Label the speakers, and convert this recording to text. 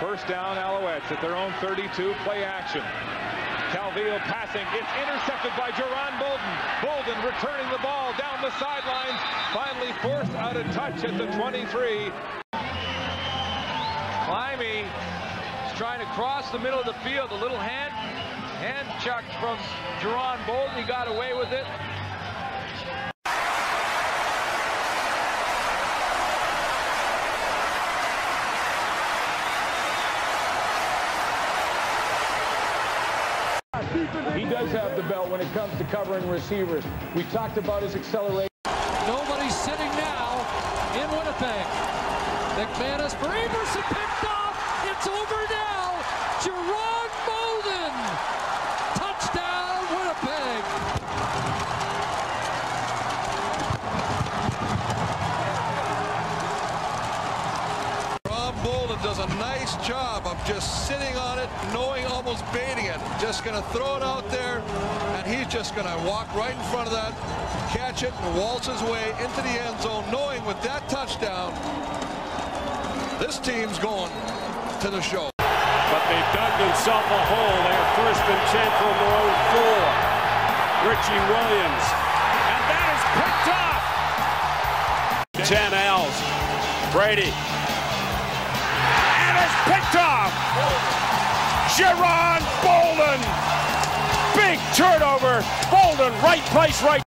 Speaker 1: down Alouettes at their own 32 play action. Calvillo passing. It's intercepted by Juran Bolden. Bolden returning the ball down the sidelines. Finally forced out of touch at the 23.
Speaker 2: Climbing is trying to cross the middle of the field. A little hand, hand chuck from Juran Bolden. He got away with it.
Speaker 3: He does have the belt when it comes to covering receivers. We talked about his acceleration.
Speaker 4: Nobody's sitting now in Winnipeg. McManus for Averson picked off. It's over now. Juran Bolden. Touchdown, Winnipeg.
Speaker 5: Ron Bolden does a nice job of just sitting on it, knowing almost baiting it. Just going to throw it out there, and he's just going to walk right in front of that, catch it, and waltz his way into the end zone, knowing with that touchdown, this team's going to the show.
Speaker 6: But they dug themselves a hole. They're first and 10 from their own four. Richie Williams. And that is picked off. 10 L's. Brady. It's picked off. Juran Bolden. Big turnover. Bolden, right place, right.